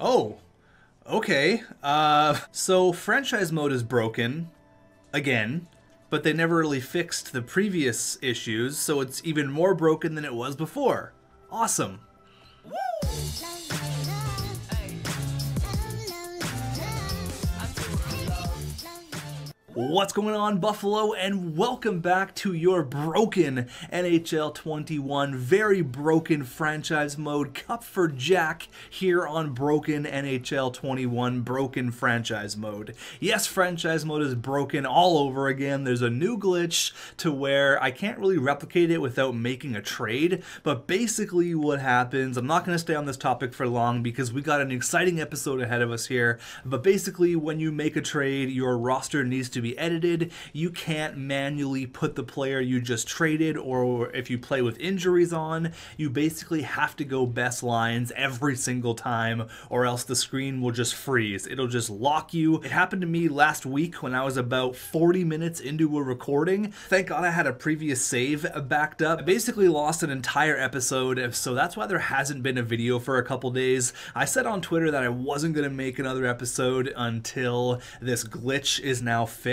Oh, okay. Uh, so franchise mode is broken again, but they never really fixed the previous issues, so it's even more broken than it was before. Awesome. What's going on, Buffalo, and welcome back to your broken NHL 21, very broken franchise mode cup for Jack here on Broken NHL 21, broken franchise mode. Yes, franchise mode is broken all over again. There's a new glitch to where I can't really replicate it without making a trade, but basically, what happens, I'm not going to stay on this topic for long because we got an exciting episode ahead of us here, but basically, when you make a trade, your roster needs to be edited. You can't manually put the player you just traded, or if you play with injuries on, you basically have to go best lines every single time, or else the screen will just freeze. It'll just lock you. It happened to me last week when I was about 40 minutes into a recording. Thank God I had a previous save backed up. I basically lost an entire episode, so that's why there hasn't been a video for a couple days. I said on Twitter that I wasn't going to make another episode until this glitch is now fixed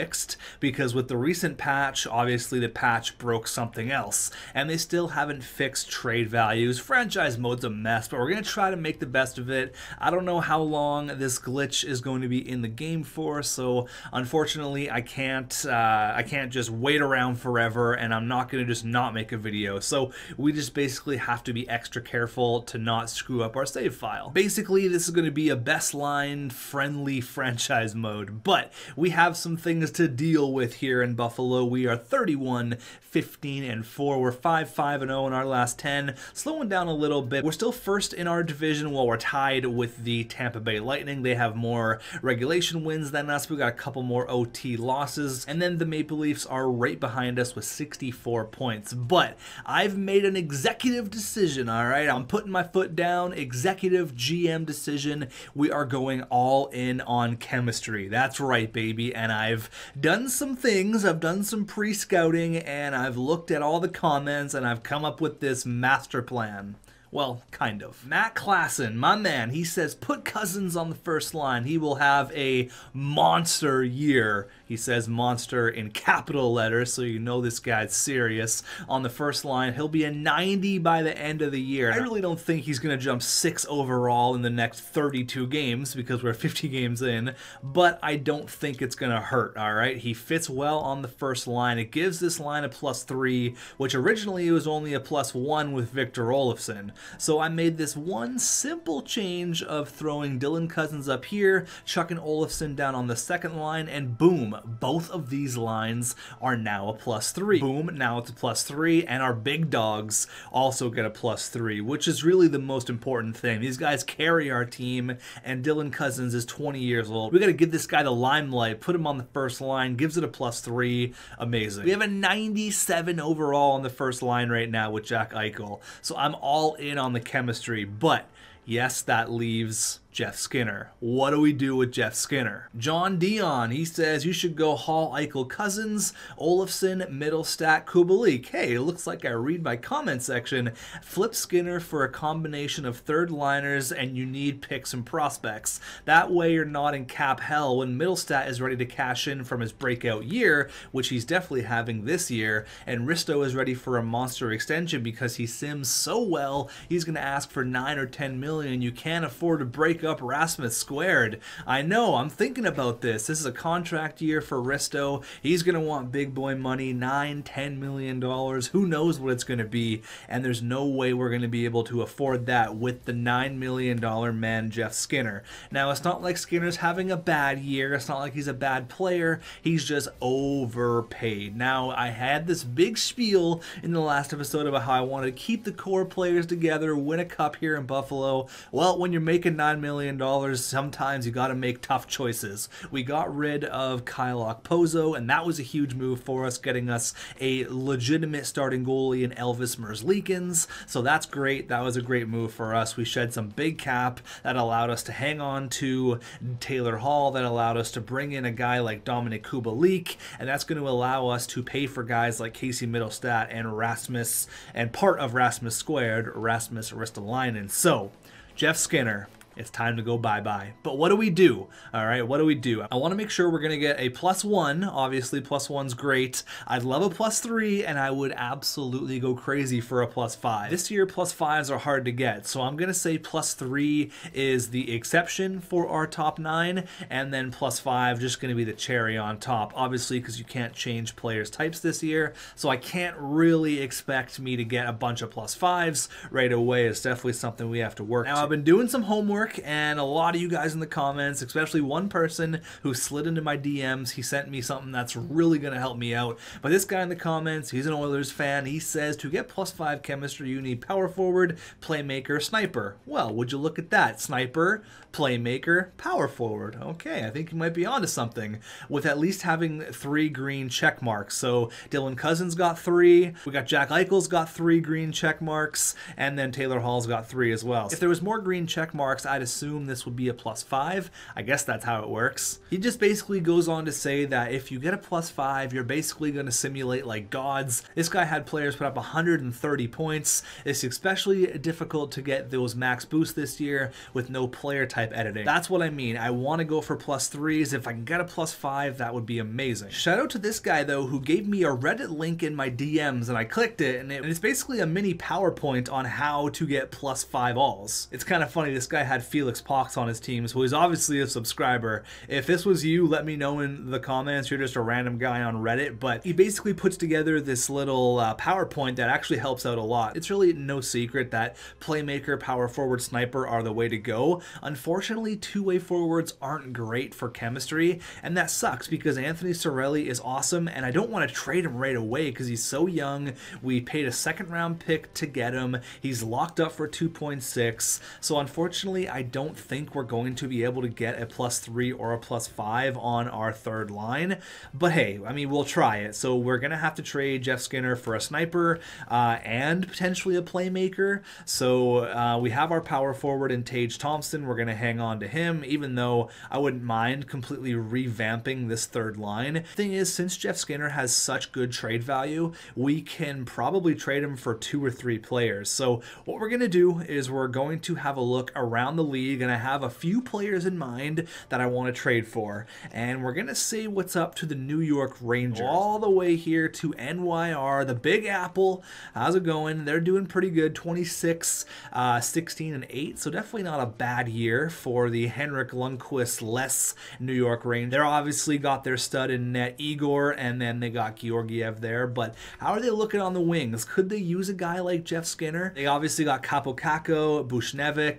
because with the recent patch, obviously the patch broke something else and they still haven't fixed trade values. Franchise mode's a mess, but we're going to try to make the best of it. I don't know how long this glitch is going to be in the game for, so unfortunately I can't uh, I can't just wait around forever and I'm not going to just not make a video. So we just basically have to be extra careful to not screw up our save file. Basically, this is going to be a best line friendly franchise mode, but we have some things to deal with here in Buffalo. We are 31, 15, and 4. We're 5, 5, and 0 in our last 10, slowing down a little bit. We're still first in our division while we're tied with the Tampa Bay Lightning. They have more regulation wins than us. We got a couple more OT losses, and then the Maple Leafs are right behind us with 64 points. But I've made an executive decision, all right? I'm putting my foot down. Executive GM decision. We are going all in on chemistry. That's right, baby. And I've done some things. I've done some pre scouting and I've looked at all the comments and I've come up with this master plan. Well, kind of. Matt Klassen, my man, he says put Cozens on the first line. He will have a monster year. He says monster in capital letters, so you know this guy's serious. On the first line, he'll be a 90 by the end of the year. I really don't think he's going to jump six overall in the next 32 games because we're 50 games in, but I don't think it's going to hurt, all right? He fits well on the first line. It gives this line a plus three, which originally it was only a plus one with Victor Olofsson. So I made this one simple change of throwing Dylan Cozens up here, chucking Olofsson down on the second line, and boom, both of these lines are now a plus three. Boom, now it's a plus three, and our big dogs also get a plus three, which is really the most important thing. These guys carry our team, and Dylan Cozens is 20 years old. We got to give this guy the limelight, put him on the first line, gives it a plus three. Amazing. We have a 97 overall on the first line right now with Jack Eichel, so I'm all in on the chemistry, but yes, that leaves Jeff Skinner. What do we do with Jeff Skinner? John Dion, he says you should go Hall Eichel Cozens, Olofsson, Mittelstadt, Kubalik. Hey, it looks like I read my comment section. Flip Skinner for a combination of third liners and you need picks and prospects. That way you're not in cap hell when Mittelstadt is ready to cash in from his breakout year, which he's definitely having this year, and Risto is ready for a monster extension because he sims so well, he's going to ask for 9 or 10 million. You can't afford to break up Rasmus squared. I know, I'm thinking about this. This is a contract year for Risto. He's going to want big boy money, nine, ten million dollars. Who knows what it's going to be? And there's no way we're going to be able to afford that with the nine million dollar man, Jeff Skinner. Now, it's not like Skinner's having a bad year. It's not like he's a bad player. He's just overpaid. Now, I had this big spiel in the last episode about how I wanted to keep the core players together, win a cup here in Buffalo. Well, when you're making nine million million, sometimes you got to make tough choices. We got rid of Kyle Okposo, and that was a huge move for us, getting us a legitimate starting goalie in Elvis Merzlikins. So that's great. That was a great move for us. We shed some big cap that allowed us to hang on to Taylor Hall, that allowed us to bring in a guy like Dominik Kubalik, and that's going to allow us to pay for guys like Casey Mittelstadt and Rasmus, and part of Rasmus Squared, Rasmus Ristolainen. So, Jeff Skinner, it's time to go bye-bye. But what do we do? All right, what do we do? I want to make sure we're going to get a plus one. Obviously, plus one's great. I'd love a plus three, and I would absolutely go crazy for a plus five. This year, plus fives are hard to get, so I'm going to say plus three is the exception for our top nine, and then plus five just going to be the cherry on top. Obviously, because you can't change players' types this year, so I can't really expect me to get a bunch of plus fives right away. It's definitely something we have to work Now, to. I've been doing some homework and a lot of you guys in the comments, especially one person who slid into my DMs, he sent me something that's really going to help me out. But this guy in the comments, he's an Oilers fan. He says to get plus five chemistry, you need power forward, playmaker, sniper. Well, would you look at that? Sniper, playmaker, power forward. Okay, I think you might be onto something with at least having three green check marks. So Dylan Cozens got three, we got Jack Eichel's got three green check marks, and then Taylor Hall's got three as well. If there was more green check marks, I'd assume this would be a plus five. I guess that's how it works. He just basically goes on to say that if you get a plus five, you're basically going to simulate like gods. This guy had players put up 130 points. It's especially difficult to get those max boosts this year with no player type editing. That's what I mean. I want to go for plus threes. If I can get a plus five, that would be amazing. Shout out to this guy though, who gave me a Reddit link in my DMs and I clicked it and, it, and it's basically a mini PowerPoint on how to get plus five alls. It's kind of funny. This guy had Felix Pox on his team, so he's obviously a subscriber. If this was you, let me know in the comments. You're just a random guy on Reddit, but he basically puts together this little uh, PowerPoint that actually helps out a lot. It's really no secret that playmaker, power forward, sniper are the way to go. Unfortunately, two-way forwards aren't great for chemistry, and that sucks because Anthony Cirelli is awesome, and I don't want to trade him right away because he's so young. We paid a second round pick to get him. He's locked up for 2.6, so unfortunately, I don't think we're going to be able to get a plus three or a plus five on our third line. But hey, I mean, we'll try it. So we're going to have to trade Jeff Skinner for a sniper uh, and potentially a playmaker. So uh, we have our power forward in Tage Thompson. We're going to hang on to him, even though I wouldn't mind completely revamping this third line. Thing is, since Jeff Skinner has such good trade value, we can probably trade him for two or three players. So what we're going to do is we're going to have a look around the league and I have a few players in mind that I want to trade for. And we're going to see what's up to the New York Rangers. All the way here to NYR, the Big Apple. How's it going? They're doing pretty good. 26, uh, 16, and 8. So definitely not a bad year for the Henrik Lundqvist less New York Rangers. They're obviously got their stud in net Igor, and then they got Georgiev there. But how are they looking on the wings? Could they use a guy like Jeff Skinner? They obviously got Kaapo Kakko,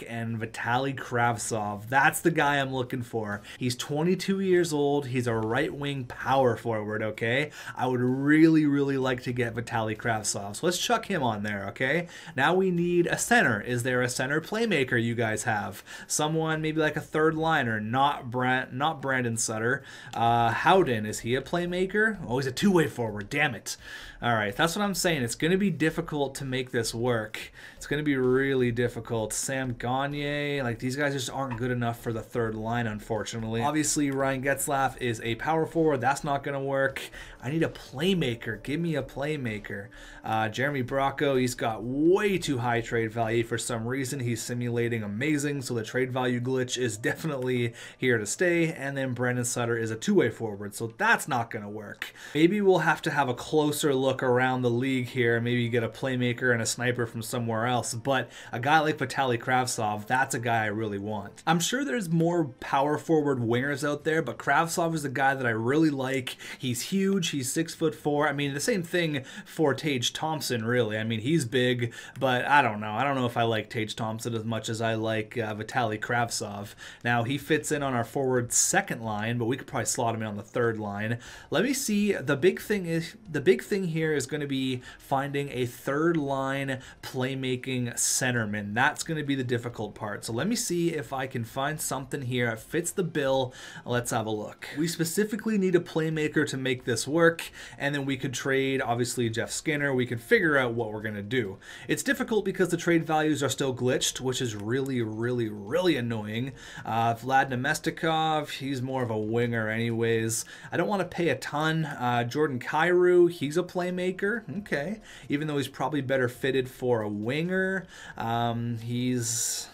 and and Vitali Kravtsov. That's the guy I'm looking for. He's 22 years old. He's a right wing power forward, okay? I would really, really like to get Vitali Kravtsov. So let's chuck him on there, okay? Now we need a center. Is there a center playmaker you guys have? Someone maybe like a third liner, not Brent, not Brandon Sutter. Uh, Howden, is he a playmaker? Oh, he's a two-way forward. Damn it. All right, that's what I'm saying. It's going to be difficult to make this work. It's going to be really difficult. Sam Gagne, like these guys just aren't good enough for the third line, unfortunately. Obviously, Ryan Getzlaf is a power forward. That's not going to work. I need a playmaker. Give me a playmaker. Uh, Jeremy Bracco, he's got way too high trade value for some reason. He's simulating amazing, so the trade value glitch is definitely here to stay. And then Brandon Sutter is a two-way forward, so that's not going to work. Maybe we'll have to have a closer look around the league here. Maybe get a playmaker and a sniper from somewhere else. But a guy like Vitali Kravtsov, that's a guy I really want. I'm sure there's more power forward wingers out there, but Kravtsov is a guy that I really like. He's huge. He's six foot four. I mean, the same thing for Tage Thompson, really. I mean, he's big, but I don't know. I don't know if I like Tage Thompson as much as I like uh, Vitali Kravtsov. Now, he fits in on our forward second line, but we could probably slot him in on the third line. Let me see. The big thing is the big thing here here is going to be finding a third line playmaking centerman. That's going to be the difficult part. So let me see if I can find something here that fits the bill. Let's have a look. We specifically need a playmaker to make this work, and then we could trade, obviously, Jeff Skinner. We could figure out what we're going to do. It's difficult because the trade values are still glitched, which is really, really, really annoying. Uh, Vlad Namestnikov, he's more of a winger anyways. I don't want to pay a ton. Uh, Jordan Kyrou, he's a playmaker playmaker. Okay. Even though he's probably better fitted for a winger, um, he's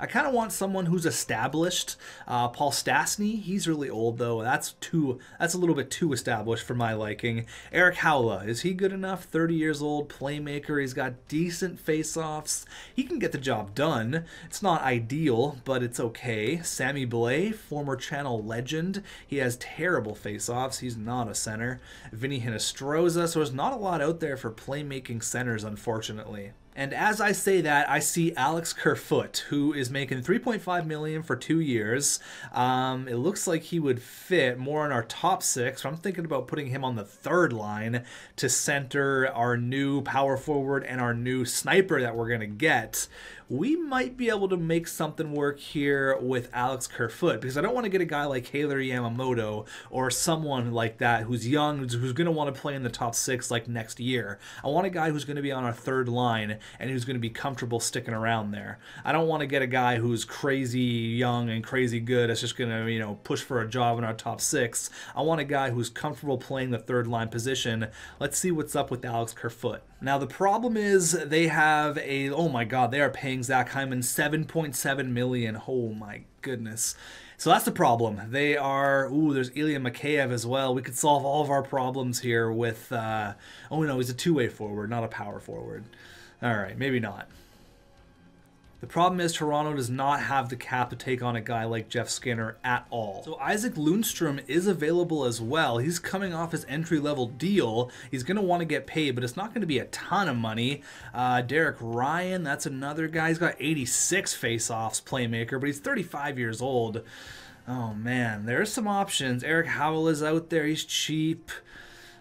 I kind of want someone who's established. Uh, Paul Stastny, he's really old though. That's too. That's a little bit too established for my liking. Eric Haula, is he good enough? 30 years old, playmaker. He's got decent face-offs. He can get the job done. It's not ideal, but it's okay. Sammy Blais, former channel legend. He has terrible face-offs. He's not a center. Vinny Hinostroza. So there's not a lot out there for playmaking centers, unfortunately. And as I say that, I see Alex Kerfoot, who is making 3.5 million for two years. Um, it looks like he would fit more in our top six. So I'm thinking about putting him on the third line to center our new power forward and our new sniper that we're gonna get we might be able to make something work here with Alex Kerfoot because I don't want to get a guy like Kailer Yamamoto or someone like that who's young, who's, who's going to want to play in the top six like next year. I want a guy who's going to be on our third line and who's going to be comfortable sticking around there. I don't want to get a guy who's crazy young and crazy good that's just going to, you know, push for a job in our top six. I want a guy who's comfortable playing the third line position. Let's see what's up with Alex Kerfoot. Now the problem is they have a oh my god they are paying Zach Hyman 7.7 million. Oh my goodness. So that's the problem. They are ooh there's Ilya Mikheyev as well. We could solve all of our problems here with uh, oh no he's a two way forward not a power forward. All right maybe not. The problem is Toronto does not have the cap to take on a guy like Jeff Skinner at all. So Isaac Lundstrom is available as well. He's coming off his entry-level deal. He's going to want to get paid, but it's not going to be a ton of money. Uh, Derek Ryan, that's another guy. He's got 86 face-offs playmaker, but he's 35 years old. Oh man, there's some options. Eric Haula is out there. He's cheap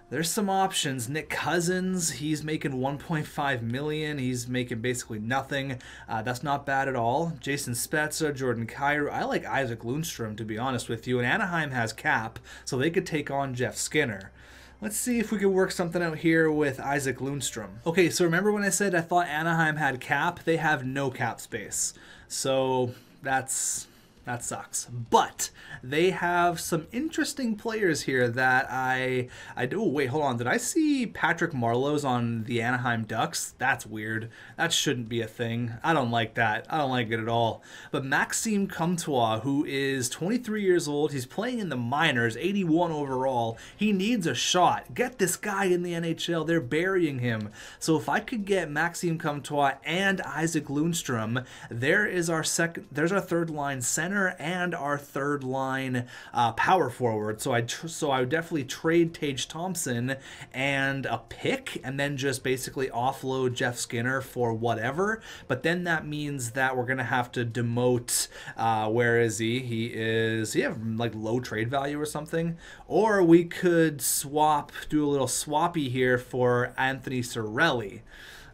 there's some options. Nick Cousins, he's making 1.5 million. He's making basically nothing. Uh, that's not bad at all. Jason Spezza, Jordan Kyrou. I like Isaac Lundstrom to be honest with you. And Anaheim has cap, so they could take on Jeff Skinner. Let's see if we can work something out here with Isaac Lundstrom. Okay, so remember when I said I thought Anaheim had cap? They have no cap space. So that's that sucks. But they have some interesting players here that I I do. Oh, wait, hold on. Did I see Patrick Marleau's on the Anaheim Ducks? That's weird. That shouldn't be a thing. I don't like that. I don't like it at all. But Maxime Comtois, who is 23 years old, he's playing in the minors, 81 overall. He needs a shot. Get this guy in the NHL. They're burying him. So if I could get Maxime Comtois and Isaac Lundstrom, there is our second. There's our third line center center and our third line uh, power forward. So I so I would definitely trade Tage Thompson and a pick, and then just basically offload Jeff Skinner for whatever. But then that means that we're gonna have to demote. Uh, where is he? He is. He have like low trade value or something. Or we could swap, do a little swappy here for Anthony Cirelli.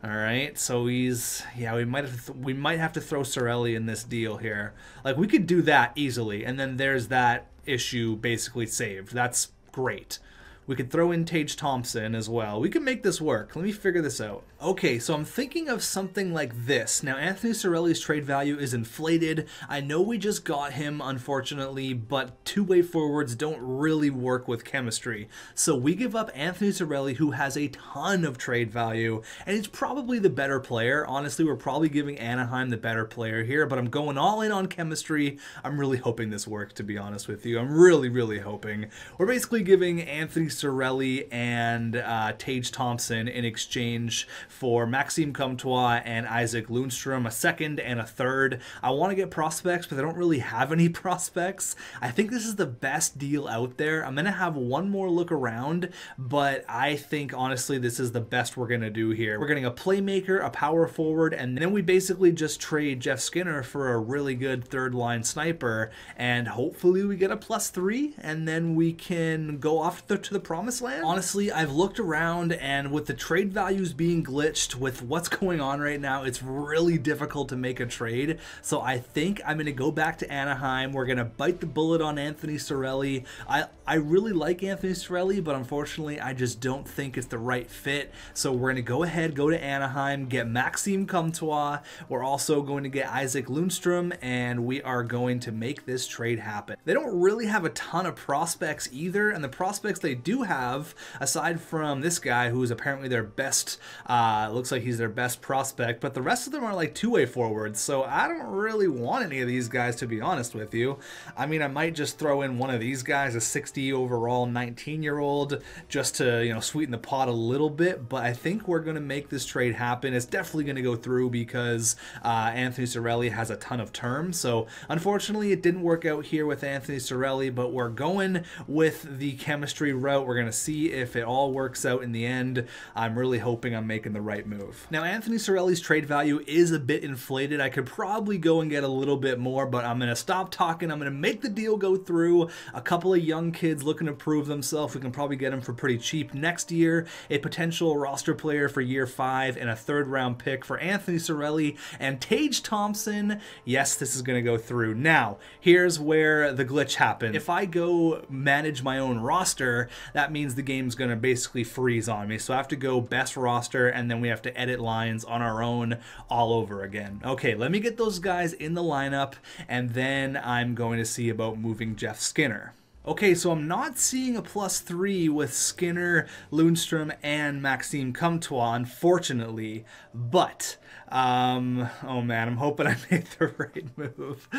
All right, so he's yeah. We might have we might have to throw Cirelli in this deal here. Like we could do that easily, and then there's that issue basically saved. That's great. We could throw in Tage Thompson as well. We can make this work. Let me figure this out. Okay, so I'm thinking of something like this. Now, Anthony Cirelli's trade value is inflated. I know we just got him, unfortunately, but two-way forwards don't really work with chemistry. So we give up Anthony Cirelli, who has a ton of trade value, and he's probably the better player. Honestly, we're probably giving Anaheim the better player here, but I'm going all in on chemistry. I'm really hoping this works, to be honest with you. I'm really, really hoping. We're basically giving Anthony Cirelli and uh, Tage Thompson in exchange for Maxime Comtois and Isaac Lundstrom, a second and a third. I want to get prospects, but I don't really have any prospects. I think this is the best deal out there. I'm going to have one more look around, but I think honestly this is the best we're going to do here. We're getting a playmaker, a power forward, and then we basically just trade Jeff Skinner for a really good third line sniper, and hopefully we get a plus three, and then we can go off to the promised land. Honestly, I've looked around, and with the trade values being glitched, with what's going on right now. It's really difficult to make a trade. So I think I'm going to go back to Anaheim. We're going to bite the bullet on Anthony Cirelli. I, I really like Anthony Cirelli, but unfortunately, I just don't think it's the right fit. So we're going to go ahead, go to Anaheim, get Maxime Comtois. We're also going to get Isaac Lundstrom, and we are going to make this trade happen. They don't really have a ton of prospects either, and the prospects they do have, aside from this guy who is apparently their best, uh, looks like he's their best prospect, but the rest of them are like two-way forwards. So I don't really want any of these guys to be honest with you. I mean, I might just throw in one of these guys, a 60 overall 19-year-old, just to you know sweeten the pot a little bit. But I think we're going to make this trade happen. It's definitely going to go through because uh, Anthony Cirelli has a ton of terms. So unfortunately, it didn't work out here with Anthony Cirelli, but we're going with the chemistry route. We're going to see if it all works out in the end. I'm really hoping I'm making the right move. Now, Anthony Cirelli's trade value is a bit inflated. I could probably go and get a little bit more, but I'm going to stop talking. I'm going to make the deal go through. A couple of young kids looking to prove themselves. We can probably get them for pretty cheap next year. A potential roster player for year five and a third round pick for Anthony Cirelli and Tage Thompson. Yes, this is going to go through. Now, here's where the glitch happens. If I go manage my own roster, that means the game's going to basically freeze on me. So I have to go best roster and then we have to edit lines on our own all over again. Okay, let me get those guys in the lineup and then I'm going to see about moving Jeff Skinner. Okay, so I'm not seeing a plus three with Skinner, Lundstrom, and Maxime Comtois, unfortunately, but um, oh man, I'm hoping I made the right move.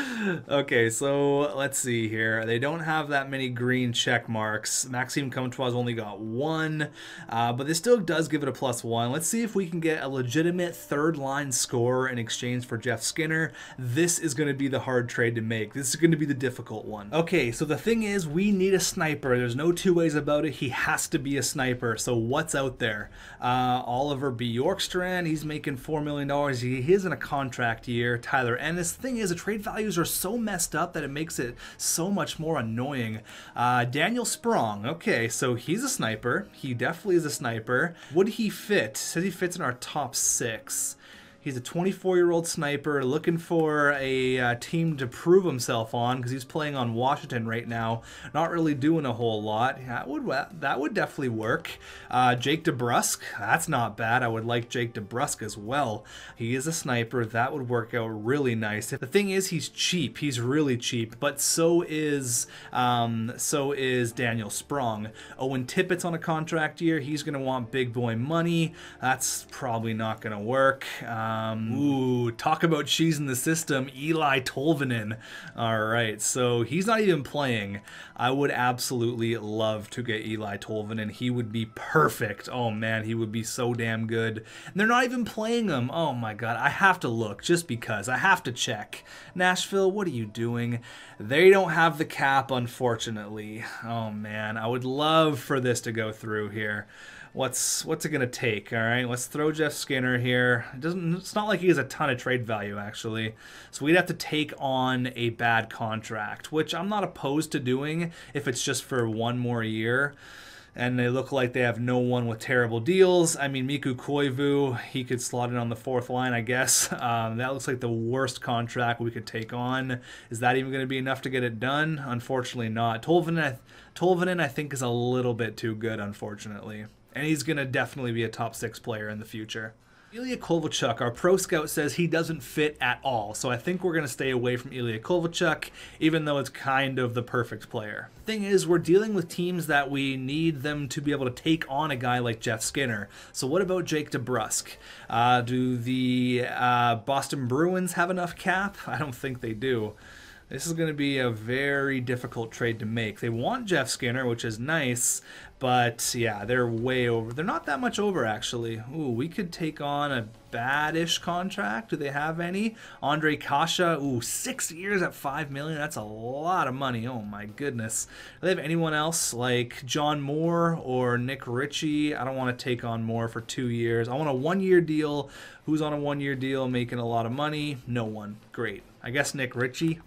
Okay, so let's see here. They don't have that many green check marks. Maxime Comtois only got one, uh, but this still does give it a plus one. Let's see if we can get a legitimate third line score in exchange for Jeff Skinner. This is going to be the hard trade to make. This is going to be the difficult one. Okay, so the thing is, we need a sniper. There's no two ways about it. He has to be a sniper. So what's out there? Uh, Oliver Bjorkstrand, he's making $4 million he is in a contract year, Tyler. And this thing is, the trade values are so messed up that it makes it so much more annoying. Uh, Daniel Sprong, okay, so he's a sniper. He definitely is a sniper. Would he fit? Says he fits in our top six. He's a 24 year old sniper looking for a uh, team to prove himself on because he's playing on Washington right now. Not really doing a whole lot. That would that would definitely work. Uh, Jake DeBrusk, that's not bad. I would like Jake DeBrusk as well. He is a sniper. That would work out really nice. The thing is, he's cheap. He's really cheap. But so is um, so is Daniel Sprong. Owen Tippett's on a contract year. He's going to want big boy money. That's probably not going to work. Um, um, ooh, talk about cheese in the system. Eeli Tolvanen. All right, so he's not even playing. I would absolutely love to get Eeli Tolvanen. He would be perfect. Oh man, he would be so damn good. And they're not even playing him. Oh my god, I have to look just because. I have to check. Nashville, what are you doing? They don't have the cap, unfortunately. Oh man, I would love for this to go through here what's what's it gonna take? All right, let's throw Jeff Skinner here. It doesn't. It's not like he has a ton of trade value actually. So we'd have to take on a bad contract, which I'm not opposed to doing if it's just for one more year. And they look like they have no one with terrible deals. I mean, Mikko Koivu, he could slot in on the fourth line, I guess. Um, that looks like the worst contract we could take on. Is that even going to be enough to get it done? Unfortunately, not. Tolvanen, Tolvanen, I think, is a little bit too good, unfortunately and he's going to definitely be a top six player in the future. Ilya Kovalchuk, our pro scout says he doesn't fit at all, so I think we're going to stay away from Ilya Kovalchuk, even though it's kind of the perfect player. Thing is, we're dealing with teams that we need them to be able to take on a guy like Jeff Skinner. So what about Jake DeBrusk? Uh, do the uh, Boston Bruins have enough cap? I don't think they do. This is going to be a very difficult trade to make. They want Jeff Skinner, which is nice, but yeah, they're way over. They're not that much over, actually. Ooh, we could take on a bad-ish contract. Do they have any? Ondrej Kase, ooh, six years at five million. That's a lot of money. Oh my goodness. Do they have anyone else like John Moore or Nick Ritchie? I don't want to take on Moore for two years. I want a one-year deal. Who's on a one-year deal making a lot of money? No one. Great. I guess Nick Ritchie.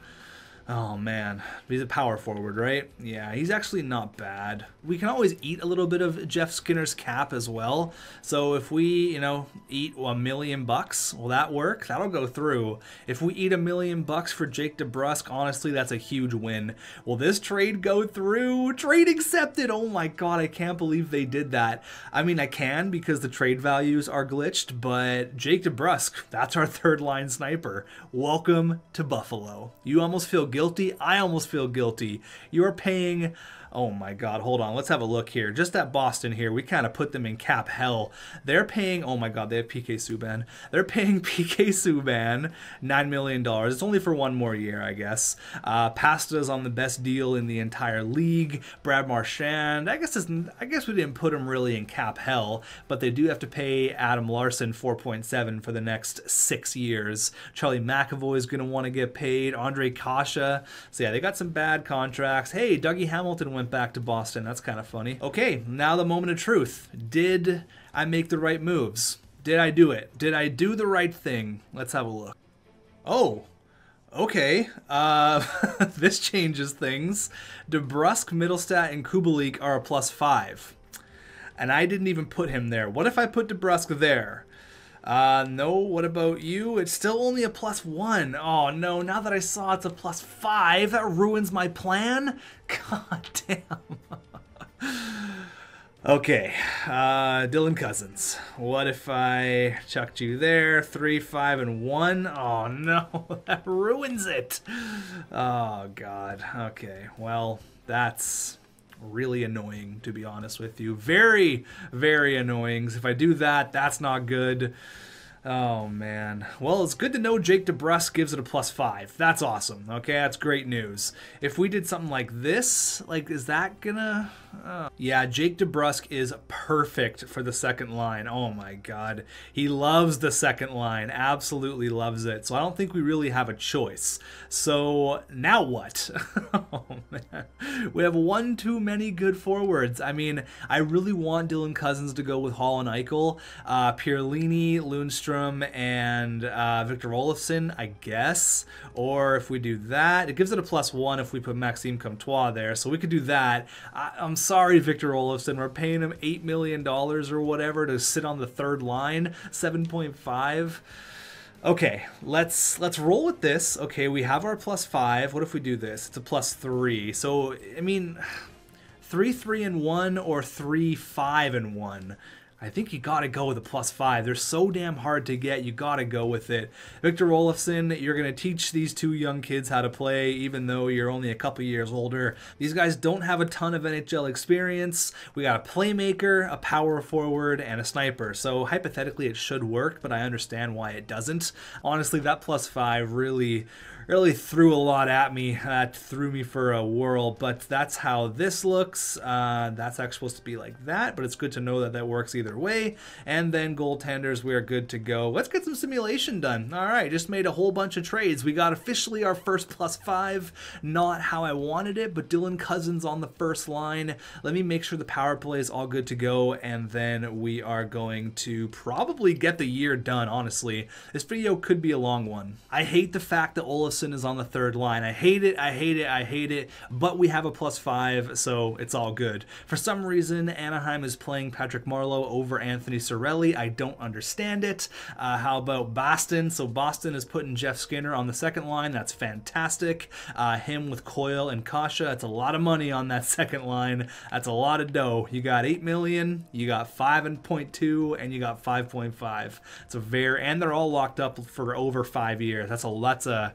Oh man, he's a power forward, right? Yeah, he's actually not bad. We can always eat a little bit of Jeff Skinner's cap as well. So if we, you know, eat a million bucks, will that work? That'll go through. If we eat a million bucks for Jake DeBrusk, honestly, that's a huge win. Will this trade go through? Trade accepted! Oh my god, I can't believe they did that. I mean, I can because the trade values are glitched, but Jake DeBrusk, that's our third line sniper. Welcome to Buffalo. You almost feel guilty? I almost feel guilty. You're paying Oh my God, hold on. Let's have a look here. Just at Boston here, we kind of put them in cap hell. They're paying, oh my God, they have PK Subban. They're paying PK Subban $9 million. It's only for one more year, I guess. Uh, Pasta's on the best deal in the entire league. Brad Marchand, I guess I guess we didn't put him really in cap hell, but they do have to pay Adam Larsson 4.7 for the next six years. Charlie McAvoy is going to want to get paid. Ondrej Kase. So yeah, they got some bad contracts. Hey, Dougie Hamilton went back to Boston. That's kind of funny. Okay, now the moment of truth. Did I make the right moves? Did I do it? Did I do the right thing? Let's have a look. Oh, okay. Uh, this changes things. DeBrusk, Mittelstadt, and Kubalik are a plus five. And I didn't even put him there. What if I put DeBrusk there? Uh, no, what about you? It's still only a plus one. Oh no, now that I saw it's a plus five, that ruins my plan? God damn. okay, uh, Dylan Cozens. What if I chucked you there? Three, five, and one? Oh no, that ruins it. Oh god, okay, well, that's really annoying to be honest with you. Very, very annoying. If I do that, that's not good. Oh man. Well, it's good to know Jake DeBrusk gives it a plus five. That's awesome. Okay, that's great news. If we did something like this, like, is that gonna? Uh... Yeah, Jake DeBrusk is perfect for the second line. Oh my god, he loves the second line. Absolutely loves it. So I don't think we really have a choice. So now what? oh man, we have one too many good forwards. I mean, I really want Dylan Cozens to go with Hall and Eichel, uh, Perlini, Lundstrom and uh, Victor Olofsson, I guess. Or if we do that, it gives it a plus one if we put Maxime Comtois there. So we could do that. I, am sorry, Victor Olofsson. We're paying him $8 million or whatever to sit on the third line, 7.5. Okay, let's let's roll with this. Okay, we have our plus five. What if we do this? It's a plus three. So I mean, three three and one or three five and one. I think you got to go with a plus five. They're so damn hard to get. You got to go with it. Victor Olofsson, you're going to teach these two young kids how to play, even though you're only a couple years older. These guys don't have a ton of NHL experience. We got a playmaker, a power forward, and a sniper. So hypothetically, it should work, but I understand why it doesn't. Honestly, that plus five really really threw a lot at me. That threw me for a whirl, but that's how this looks. Uh, that's actually supposed to be like that, but it's good to know that that works either way. And then goaltenders, we are good to go. Let's get some simulation done. All right, just made a whole bunch of trades. We got officially our first plus five. Not how I wanted it, but Dylan Cozens on the first line. Let me make sure the power play is all good to go, and then we are going to probably get the year done, honestly. This video could be a long one. I hate the fact that Olaf's is on the third line. I hate it, I hate it, I hate it, but we have a plus five, so it's all good. For some reason, Anaheim is playing Patrick Marleau over Anthony Cirelli. I don't understand it. Uh, how about Boston? So Boston is putting Jeff Skinner on the second line. That's fantastic. Uh, him with Coyle and Kase. That's a lot of money on that second line. That's a lot of dough. You got 8 million, you got 5.2, and you got 5.5. It's a very, and they're all locked up for over five years. That's a, that's a,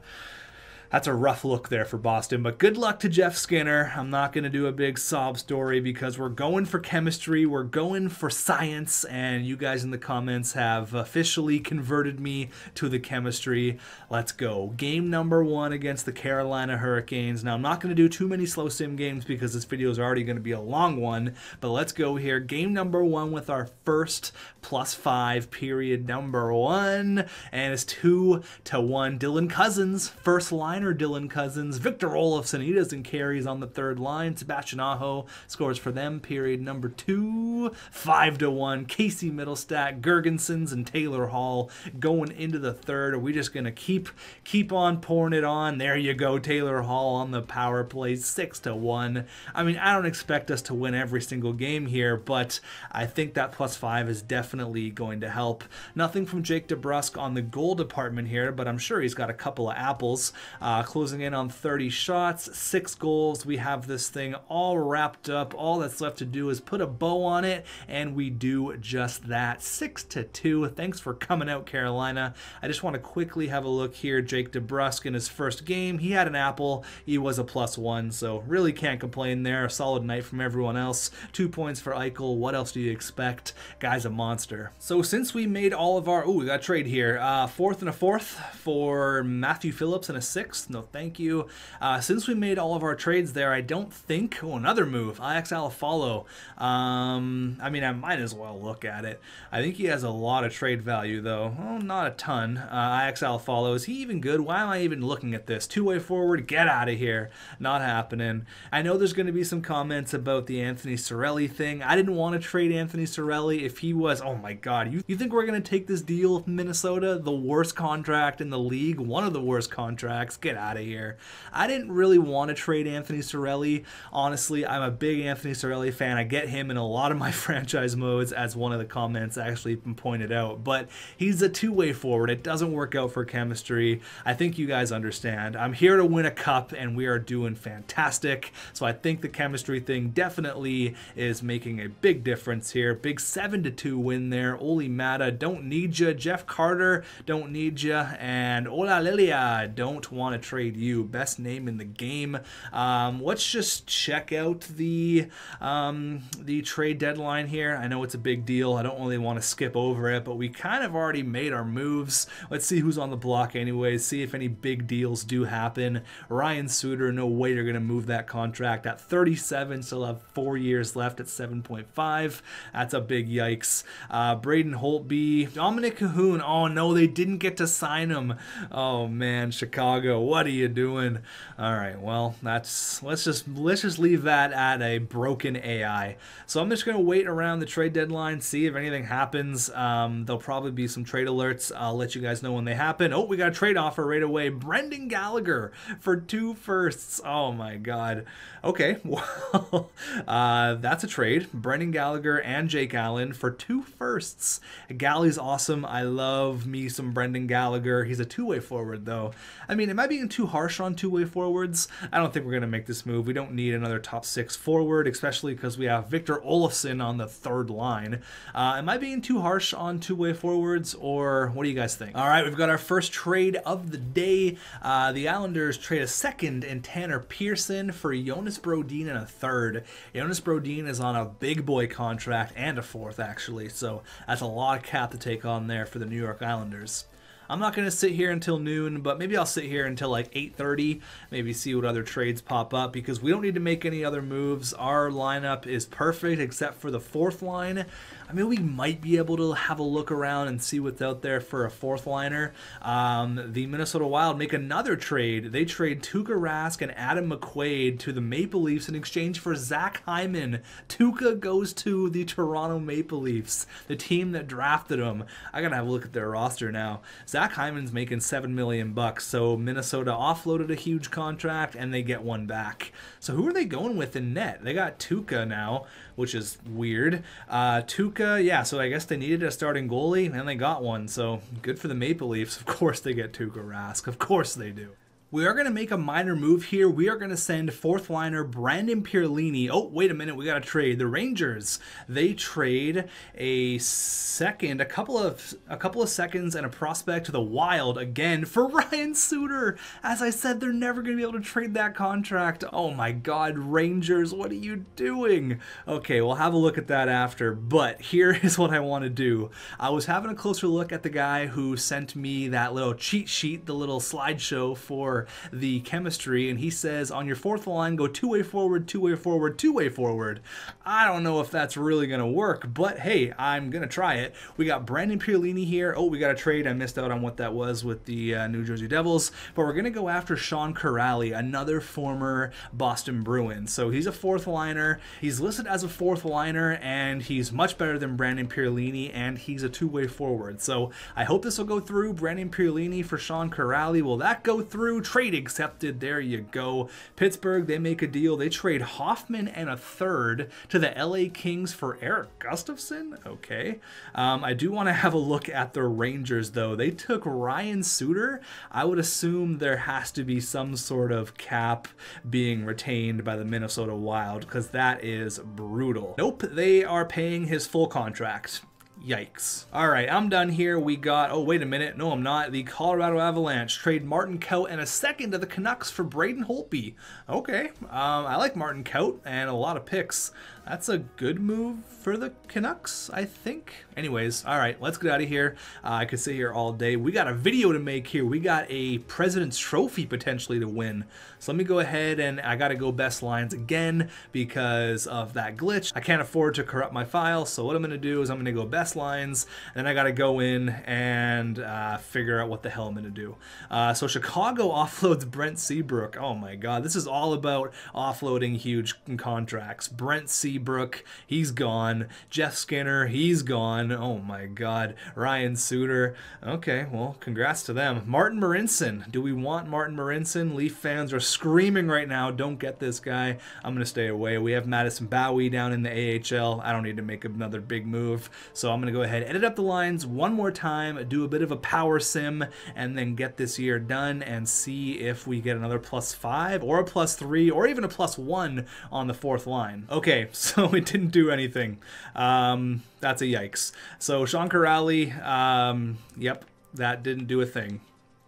that's a rough look there for Boston. But good luck to Jeff Skinner. I'm not going to do a big sob story because we're going for chemistry, we're going for science, and you guys in the comments have officially converted me to the chemistry. Let's go. Game number one against the Carolina Hurricanes. Now, I'm not going to do too many slow sim games because this video is already going to be a long one, but let's go here. Game number one with our first plus five period number one, and it's two to one. Dylan Cozens, first line liner, Dylan Cozens. Victor Olofsson, he doesn't carries on the third line. Sebastian Aho scores for them, period number two. Five to one. Casey Mittelstadt, Girgensons, and Taylor Hall going into the third. Are we just gonna keep keep on pouring it on? There you go, Taylor Hall on the power play, six to one. I mean, I don't expect us to win every single game here, but I think that plus five is definitely going to help. Nothing from Jake DeBrusk on the goal department here, but I'm sure he's got a couple of apples. Uh, uh, closing in on 30 shots, six goals. We have this thing all wrapped up. All that's left to do is put a bow on it, and we do just that. Six to two. Thanks for coming out, Carolina. I just want to quickly have a look here. Jake DeBrusk in his first game, he had an apple. He was a plus one, so really can't complain there. A solid night from everyone else. Two points for Eichel. What else do you expect? Guy's a monster. So since we made all of our, oh, we got a trade here. Uh, fourth and a fourth for Matthew Phillips and a sixth. No, thank you. Uh, since we made all of our trades there, I don't think. Oh, another move. Alex Iafallo. Um, I mean, I might as well look at it. I think he has a lot of trade value, though. Well, not a ton. Uh, Alex Iafallo. Is he even good? Why am I even looking at this? Two way forward. Get out of here. Not happening. I know there's going to be some comments about the Anthony Cirelli thing. I didn't want to trade Anthony Cirelli if he was. Oh my God. You you think we're going to take this deal with Minnesota? The worst contract in the league. One of the worst contracts. Get out of here. I didn't really want to trade Anthony Cirelli. Honestly, I'm a big Anthony Cirelli fan. I get him in a lot of my franchise modes, as one of the comments actually pointed out. But he's a two way forward. It doesn't work out for chemistry. I think you guys understand. I'm here to win a cup, and we are doing fantastic. So I think the chemistry thing definitely is making a big difference here. Big 7 to 2 win there. Olli Maatta, don't need you. Jeff Carter, don't need you. And Ola Lilia, don't want to trade you. Best name in the game. Um, let's just check out the um, the trade deadline here. I know it's a big deal. I don't really want to skip over it, but we kind of already made our moves. Let's see who's on the block anyways. See if any big deals do happen. Ryan Suter, no way they're going to move that contract at 37. Still have four years left at 7.5. That's a big yikes. Uh, Braden Holtby, Dominik Kahun. Oh no, they didn't get to sign him. Oh man, Chicago, what are you doing? All right, well that's let's just let's just leave that at a broken AI. So I'm just gonna wait around the trade deadline, see if anything happens. Um, there'll probably be some trade alerts. I'll let you guys know when they happen. Oh, we got a trade offer right away. Brendan Gallagher for two firsts. Oh my god. Okay, well, uh, that's a trade. Brendan Gallagher and Jake Allen for two firsts. Gally's awesome. I love me some Brendan Gallagher. He's a two-way forward, though. I mean, it might I being too harsh on two-way forwards? I don't think we're going to make this move. We don't need another top six forward, especially because we have Victor Olofsson on the third line. Uh, am I being too harsh on two-way forwards, or what do you guys think? All right, we've got our first trade of the day. Uh, the Islanders trade a second and Tanner Pearson for Jonas Brodin and a third. Jonas Brodin is on a big boy contract and a fourth, actually, so that's a lot of cap to take on there for the New York Islanders. I'm not going to sit here until noon, but maybe I'll sit here until like 8:30, maybe see what other trades pop up because we don't need to make any other moves. Our lineup is perfect except for the fourth line. I mean, we might be able to have a look around and see what's out there for a fourth liner. Um, the Minnesota Wild make another trade. They trade Tuukka Rask and Adam McQuaid to the Maple Leafs in exchange for Zach Hyman. Tuukka goes to the Toronto Maple Leafs, the team that drafted him. I gotta have a look at their roster now. Zach Hyman's making seven million bucks, so Minnesota offloaded a huge contract and they get one back. So who are they going with in net? They got Tuukka now, which is weird. Uh, Yeah, so I guess they needed a starting goalie, and they got one. So good for the Maple Leafs. Of course they get Tuukka Rask. Of course they do. We are going to make a minor move here. We are going to send fourth liner Brandon Perlini. Oh, wait a minute. We got to trade. The Rangers, they trade a second, a couple of a couple of seconds and a prospect to the Wild again for Ryan Suter. As I said, they're never going to be able to trade that contract. Oh my god, Rangers, what are you doing? Okay, we'll have a look at that after, but here is what I want to do. I was having a closer look at the guy who sent me that little cheat sheet, the little slideshow for the chemistry, and he says on your fourth line, go two way forward, two way forward, two way forward. I don't know if that's really going to work, but hey, I'm going to try it. We got Brandon Perlini here. Oh, we got a trade. I missed out on what that was with the uh, New Jersey Devils, but we're going to go after Sean Kuraly, another former Boston Bruin. So he's a fourth liner. He's listed as a fourth liner, and he's much better than Brandon Perlini, and he's a two way forward. So I hope this will go through. Brandon Perlini for Sean Kuraly. Will that go through? Trade accepted. There you go. Pittsburgh, they make a deal. They trade Hoffman and a third to the LA Kings for Eric Gustafson. Okay. Um, I do want to have a look at the Rangers, though. They took Ryan Suter. I would assume there has to be some sort of cap being retained by the Minnesota Wild because that is brutal. Nope, they are paying his full contract. Yikes. All right, I'm done here. We got, oh, wait a minute. No, I'm not. The Colorado Avalanche trade Martin Kaut and a second to the Canucks for Braden Holtby. Okay, um, I like Martin Kaut and a lot of picks. That's a good move for the Canucks, I think. Anyways, all right, let's get out of here. Uh, I could sit here all day. We got a video to make here. We got a President's Trophy potentially to win. So let me go ahead and I got to go best lines again because of that glitch. I can't afford to corrupt my file. So what I'm going to do is I'm going to go best lines and then I got to go in and uh, figure out what the hell I'm going to do. Uh, so Chicago offloads Brent Seabrook. Oh my God, this is all about offloading huge contracts. Brent Seabrook Seabrook, he's gone. Jeff Skinner, he's gone. Oh my God. Ryan Suter. Okay, well, congrats to them. Martin Marincin. Do we want Martin Marincin? Leaf fans are screaming right now. Don't get this guy. I'm going to stay away. We have Madison Bowey down in the AHL. I don't need to make another big move. So I'm going to go ahead, and edit up the lines one more time, do a bit of a power sim, and then get this year done and see if we get another plus five or a plus three or even a plus one on the fourth line. Okay, it didn't do anything. Um, that's a yikes. So Sean Kuraly, um, yep, that didn't do a thing.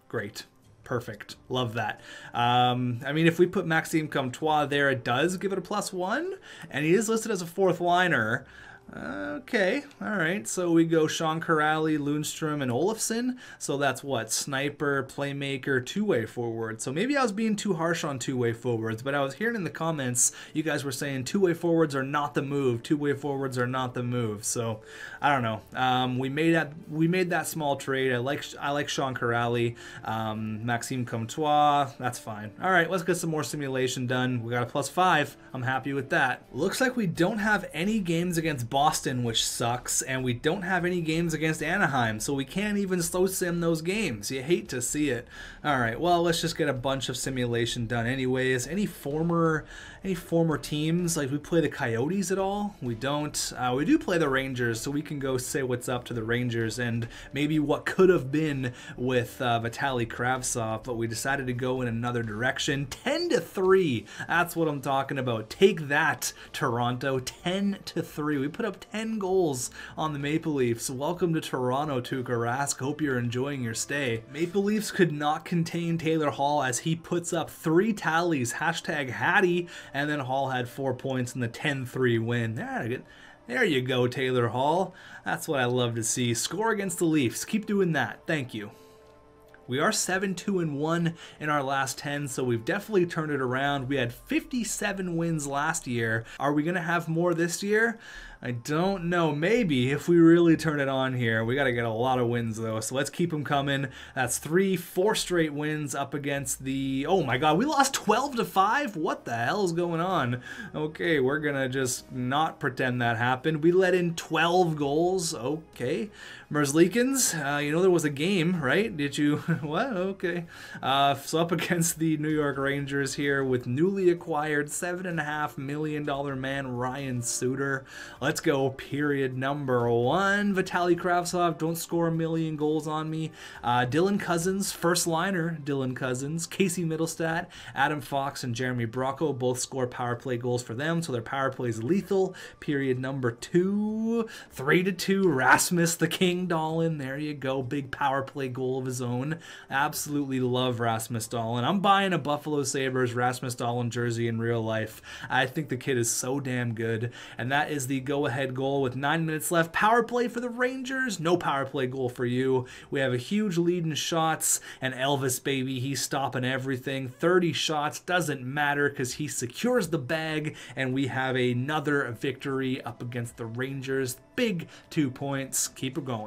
Great. Perfect. Love that. Um, I mean, if we put Maxime Comtois there, it does give it a plus one, and he is listed as a fourth liner. Okay, all right. So we go Sean Kuraly, Lundstrom, and Olofsson. So that's what sniper, playmaker, two-way forward. So maybe I was being too harsh on two-way forwards, but I was hearing in the comments you guys were saying two-way forwards are not the move. Two-way forwards are not the move. So I don't know. Um, we made that we made that small trade. I like I like Sean Kuraly, um, Maxime Comtois. That's fine. All right, let's get some more simulation done. We got a plus five. I'm happy with that. Looks like we don't have any games against. Boston, which sucks, and we don't have any games against Anaheim, so we can't even slow sim those games. You hate to see it. All right, well, let's just get a bunch of simulation done anyways. Any former any former teams? Like, we play the Coyotes at all? We don't. Uh, we do play the Rangers, so we can go say what's up to the Rangers and maybe what could have been with uh, Vitali Kravtsov, but we decided to go in another direction. 10 to 3. That's what I'm talking about. Take that, Toronto. 10 to 3. We put up 10 goals on the Maple Leafs. Welcome to Toronto, Tuukka Rask. Hope you're enjoying your stay. Maple Leafs could not contain Taylor Hall as he puts up three tallies. Hashtag Hattie and then Hall had four points in the 10-3 win. There you go, Taylor Hall. That's what I love to see. Score against the Leafs. Keep doing that. Thank you. We are 7-2 and 1 in our last 10, so we've definitely turned it around. We had 57 wins last year. Are we going to have more this year? I don't know. Maybe if we really turn it on here. We got to get a lot of wins though. So let's keep them coming. That's three, four straight wins up against the. Oh my God, we lost 12 to five. What the hell is going on? Okay, we're gonna just not pretend that happened. We let in 12 goals. Okay, Merzlikins. Uh, you know there was a game, right? Did you? what? Okay. Uh, so up against the New York Rangers here with newly acquired seven and a half million dollar man Ryan Suter. Let's go, period number one. Vitali Kravtsov, don't score a million goals on me. Uh, Dylan Cozens, first liner, Dylan Cozens. Casey Mittelstadt, Adam Fox, and Jeremy Brocco both score power play goals for them, so their power play is lethal. Period number two. Three to two, Rasmus the King Dahlin. There you go, big power play goal of his own. Absolutely love Rasmus Dahlin. I'm buying a Buffalo Sabres Rasmus Dahlin jersey in real life. I think the kid is so damn good, and that is the go ahead goal with nine minutes left. Power play for the Rangers. No power play goal for you. We have a huge lead in shots, and Elvis, baby, he's stopping everything. 30 shots doesn't matter because he secures the bag, and we have another victory up against the Rangers. Big two points. Keep it going.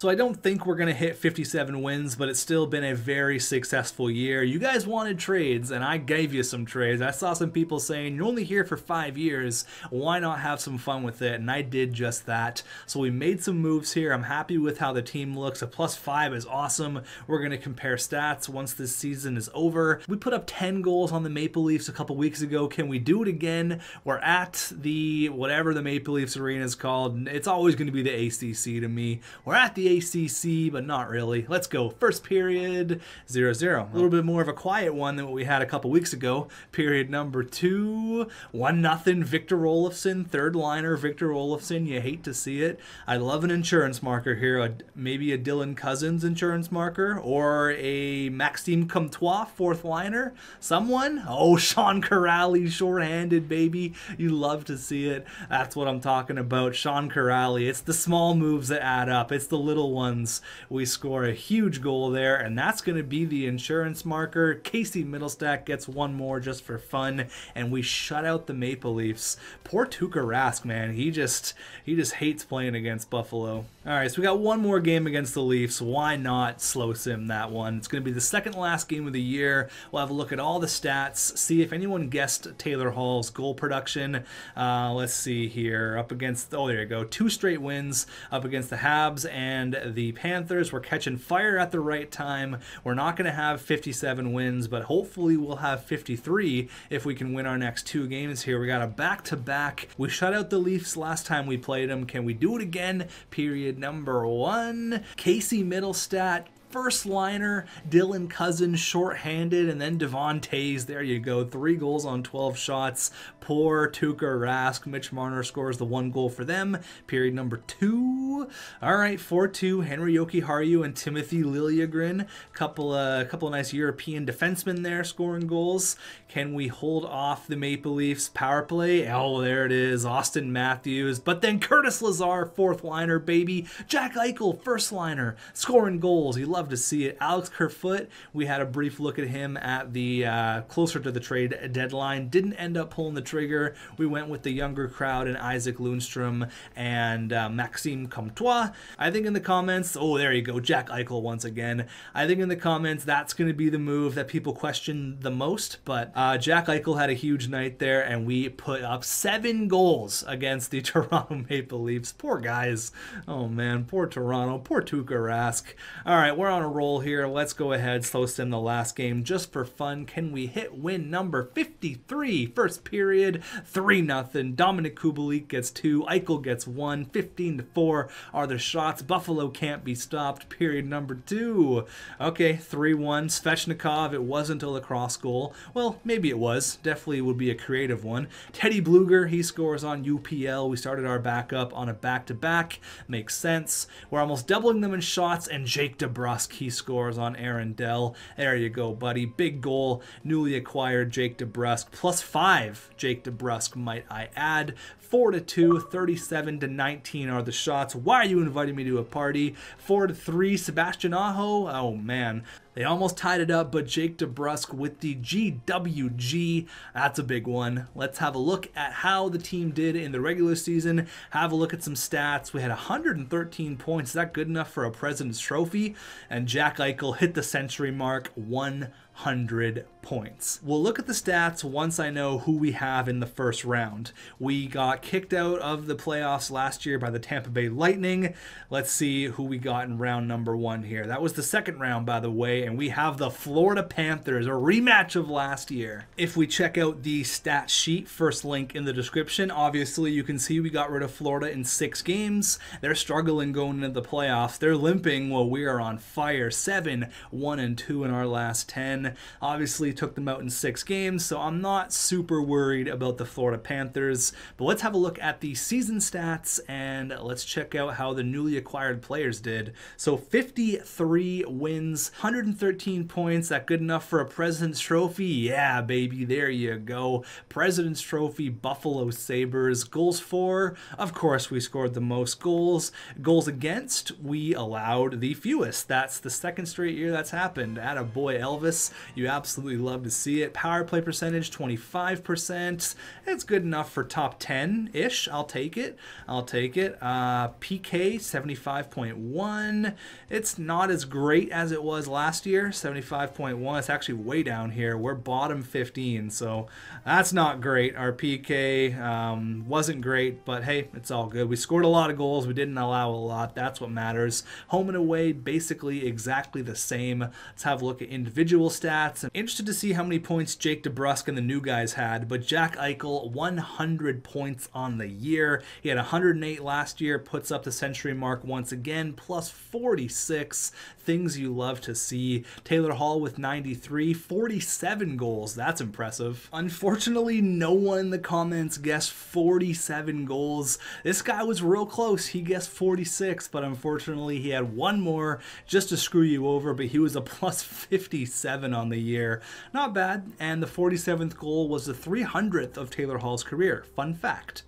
So I don't think we're going to hit 57 wins, but it's still been a very successful year. You guys wanted trades, and I gave you some trades. I saw some people saying, you're only here for five years. Why not have some fun with it? And I did just that. So we made some moves here. I'm happy with how the team looks. A plus five is awesome. We're going to compare stats once this season is over. We put up 10 goals on the Maple Leafs a couple weeks ago. Can we do it again? We're at the whatever the Maple Leafs arena is called. It's always going to be the ACC to me. We're at the ACC, but not really. Let's go. First period, 0 0. A little bit more of a quiet one than what we had a couple weeks ago. Period number two, 1 nothing. Victor Olofsson, third liner. Victor Olofsson, you hate to see it. I love an insurance marker here. A, maybe a Dylan Cozens insurance marker or a Maxime Comtois, fourth liner. Someone? Oh, Sean Kuraly, shorthanded, baby. You love to see it. That's what I'm talking about. Sean Kuraly. It's the small moves that add up. It's the little ones. We score a huge goal there, and that's going to be the insurance marker. Casey Mittelstadt gets one more just for fun, and we shut out the Maple Leafs. Poor Tuukka Rask, man. He just he just hates playing against Buffalo. All right, so we got one more game against the Leafs. Why not slow sim that one? It's going to be the second last game of the year. We'll have a look at all the stats, see if anyone guessed Taylor Hall's goal production. Uh, let's see here. Up against, oh, there you go. Two straight wins up against the Habs and the Panthers. We're catching fire at the right time. We're not going to have 57 wins, but hopefully we'll have 53 if we can win our next two games here. We got a back to back. We shut out the Leafs last time we played them. Can we do it again? Period number one. Casey Mittelstadt first liner, Dylan Cozens short-handed, and then Devon Toews. There you go. Three goals on 12 shots. Poor Tuukka Rask. Mitch Marner scores the one goal for them. Period number two. All right, 4-2. Henri Jokiharju and Timothy Liljegren. Couple, uh, couple of nice European defensemen there scoring goals. Can we hold off the Maple Leafs power play? Oh, there it is. Auston Matthews. But then Curtis Lazar, fourth liner, baby. Jack Eichel, first liner, scoring goals. You love to see it. Alex Kerfoot, we had a brief look at him at the uh, closer to the trade deadline. Didn't end up pulling the trigger. We went with the younger crowd and Isaac Lundstrom and uh, Maxime Comtois. I think in the comments, oh, there you go, Jack Eichel once again. I think in the comments, that's going to be the move that people question the most, but uh, Jack Eichel had a huge night there, and we put up seven goals against the Toronto Maple Leafs. Poor guys. Oh man, poor Toronto. Poor Tuukka Rask. All right, we're on a roll here. Let's go ahead, slow sim the last game just for fun. Can we hit win number 53? First period, 3 nothing. Dominik Kubalik gets two. Eichel gets one. 15 to 4 are the shots. Buffalo can't be stopped. Period number two. Okay, 3 1. Svechnikov, it wasn't a lacrosse goal. Well, maybe it was. Definitely would be a creative one. Teddy Bluger, he scores on UPL. We started our backup on a back-to-back. Makes sense. We're almost doubling them in shots, and Jake He scores on Aaron Dell. There you go, buddy. Big goal. Newly acquired Jake DeBrusk. Plus five Jake DeBrusk, might I add. 4 to 2, 37 to 19 are the shots. Why are you inviting me to a party? 4 to 3, Sebastian Aho. Oh man, they almost tied it up, but Jake DeBrusk with the GWG. That's a big one. Let's have a look at how the team did in the regular season. Have a look at some stats. We had 113 points. Is that good enough for a President's Trophy? And Jack Eichel hit the century mark, 100 points. We'll look at the stats once I know who we have in the first round. We got kicked out of the playoffs last year by the Tampa Bay Lightning. Let's see who we got in round number one here. That was the second round, by the way, and we have the Florida Panthers, a rematch of last year. If we check out the stat sheet, first link in the description, obviously you can see we got rid of Florida in six games. They're struggling going into the playoffs. They're limping while we are on fire. Seven, one, and two in our last 10. Obviously, took them out in six games, so I'm not super worried about the Florida Panthers. But let's have a look at the season stats and let's check out how the newly acquired players did. So 53 wins, 113 points. That good enough for a President's Trophy? Yeah, baby, there you go. President's Trophy, Buffalo Sabres. Goals for? Of course, we scored the most goals. Goals against? We allowed the fewest. That's the second straight year that's happened. At a boy Elvis. You absolutely love to see it. Power play percentage, 25%. It's good enough for top 10 ish. I'll take it. I'll take it. Uh, PK, 75.1. It's not as great as it was last year, 75.1. It's actually way down here. We're bottom 15, so that's not great. Our PK um, wasn't great, but hey, it's all good. We scored a lot of goals. We didn't allow a lot. That's what matters. Home and away, basically exactly the same. Let's have a look at individual stats. I'm interested to see how many points Jake DeBrusk and the new guys had, but Jack Eichel, 100 points on the year. He had 108 last year, puts up the century mark once again, plus 46. Things you love to see. Taylor Hall with 93, 47 goals. That's impressive. Unfortunately, no one in the comments guessed 47 goals. This guy was real close. He guessed 46, but unfortunately, he had one more just to screw you over, but he was a plus 57 on the year. Not bad. And the 47th goal was the 300th of Taylor Hall's career. Fun fact.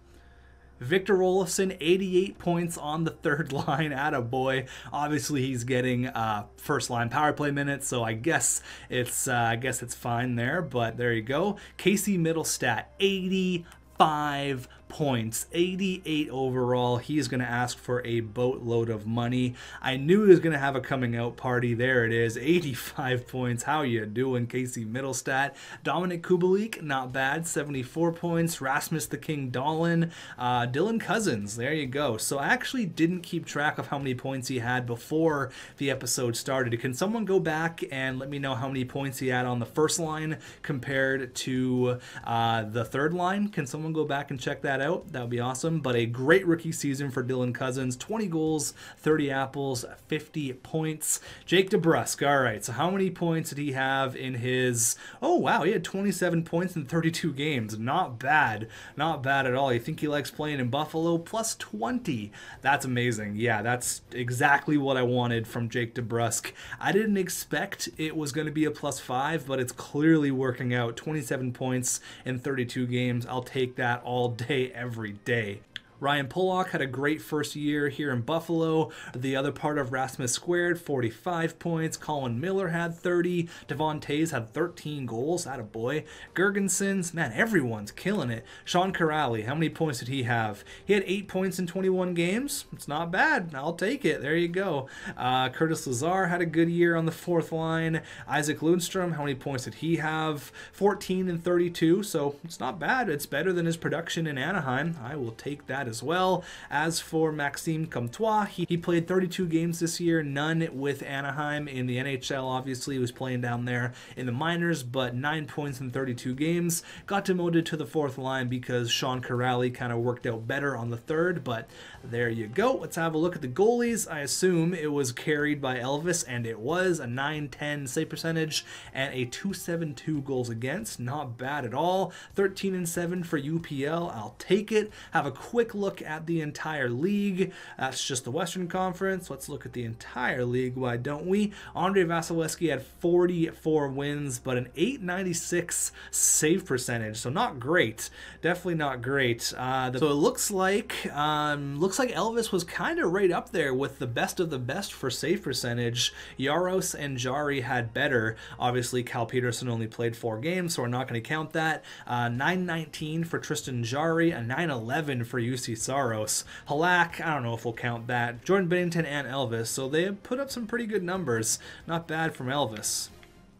Victor Olofsson, 88 points on the third line. At a boy, obviously he's getting uh, first line power play minutes, so I guess it's uh, I guess it's fine there. But there you go. Casey Mittelstadt, 85 points, 88 overall. He's going to ask for a boatload of money. I knew he was going to have a coming out party. There it is, 85 points. How you doing, Casey Mittelstadt? Dominik Kubalik, not bad, 74 points. Rasmus the King Dahlin, uh, Dylan Cozens. There you go. So I actually didn't keep track of how many points he had before the episode started. Can someone go back and let me know how many points he had on the first line compared to uh, the third line? Can someone go back and check that out. That would be awesome. But a great rookie season for Dylan Cozens 20 goals, 30 apples, 50 points. Jake DeBrusk. All right. So, how many points did he have in his. Oh, wow. He had 27 points in 32 games. Not bad. Not bad at all. You think he likes playing in Buffalo? Plus 20. That's amazing. Yeah, that's exactly what I wanted from Jake DeBrusk. I didn't expect it was going to be a plus five, but it's clearly working out. 27 points in 32 games. I'll take that all day every day. Ryan Pulock had a great first year here in Buffalo. The other part of Rasmus Squared, 45 points. Colin Miller had 30. Devon Toews had 13 goals. That a boy. Girgensons, man, everyone's killing it. Sean Kuraly, how many points did he have? He had 8 points in 21 games. It's not bad. I'll take it. There you go. Uh, Curtis Lazar had a good year on the fourth line. Isaac Lundstrom, how many points did he have? 14 and 32, so it's not bad. It's better than his production in Anaheim. I will take that as well. As for Maxime Comtois, he, he played 32 games this year, none with Anaheim in the NHL. Obviously, he was playing down there in the minors, but nine points in 32 games. Got demoted to the fourth line because Sean Kuraly kind of worked out better on the third, but there you go. Let's have a look at the goalies. I assume it was carried by Elvis, and it was a 910 save percentage and a 272 goals against. Not bad at all. 13 and 7 for UPL. I'll take it. Have a quick look at the entire league. That's just the Western Conference. Let's look at the entire league. Why don't we? Andre Vasilevskiy had 44 wins, but an 896 save percentage. So not great. Definitely not great. Uh, so it looks like um, looks like Elvis was kind of right up there with the best of the best for save percentage. Jaros and Jarry had better. Obviously, Cal Petersen only played four games, so we're not going to count that. Uh, 919 for Tristan Jarry, a 911 for Juuse Saros. Halak, I don't know if we'll count that. Jordan Binnington and Elvis, so they put up some pretty good numbers. Not bad from Elvis.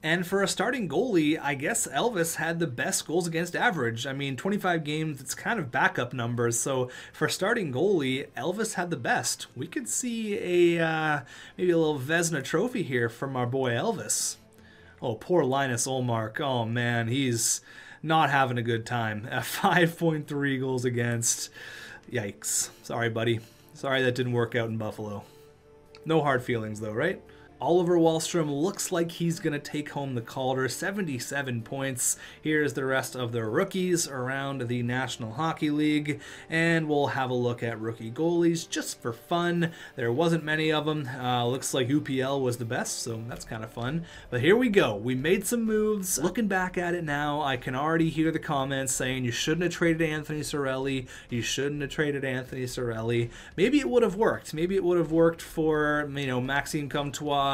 And for a starting goalie, I guess Elvis had the best goals against average. I mean, 25 games, it's kind of backup numbers. So for starting goalie, Elvis had the best. We could see a uh, maybe a little Vezina trophy here from our boy Elvis. Oh, poor Linus Ullmark. Oh man, he's not having a good time. At 5.3 goals against. Yikes. Sorry, buddy. Sorry that didn't work out in Buffalo. No hard feelings, though, right? Oliver Wahlstrom looks like he's going to take home the Calder, 77 points. Here's the rest of the rookies around the National Hockey League, and we'll have a look at rookie goalies just for fun. There wasn't many of them. Uh, looks like UPL was the best, so that's kind of fun. But here we go. We made some moves. Looking back at it now, I can already hear the comments saying you shouldn't have traded Anthony Cirelli. You shouldn't have traded Anthony Cirelli. Maybe it would have worked. Maybe it would have worked for, you know, Maxime Comtois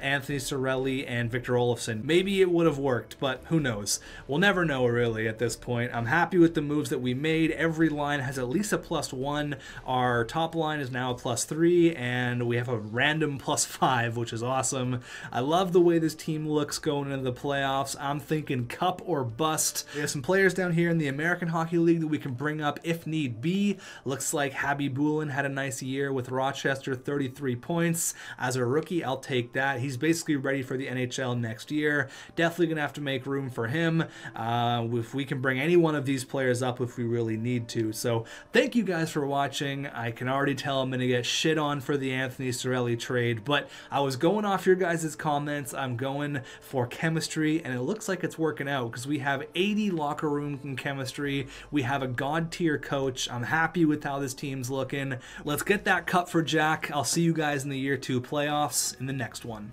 Anthony Cirelli, and Victor Olofsson. Maybe it would have worked, but who knows? We'll never know really at this point. I'm happy with the moves that we made. Every line has at least a plus one. Our top line is now a plus three, and we have a random plus five, which is awesome. I love the way this team looks going into the playoffs. I'm thinking cup or bust. We have some players down here in the American Hockey League that we can bring up if need be. Looks like Khabibulin had a nice year with Rochester, 33 points. As a rookie, I'll take that. He's basically ready for the NHL next year. Definitely going to have to make room for him. Uh, if we can bring any one of these players up if we really need to. So thank you guys for watching. I can already tell I'm going to get shit on for the Anthony Cirelli trade, but I was going off your guys' comments. I'm going for chemistry, and it looks like it's working out because we have 80 locker room chemistry. We have a god tier coach. I'm happy with how this team's looking. Let's get that cup for Jack. I'll see you guys in the year two playoffs in the next one.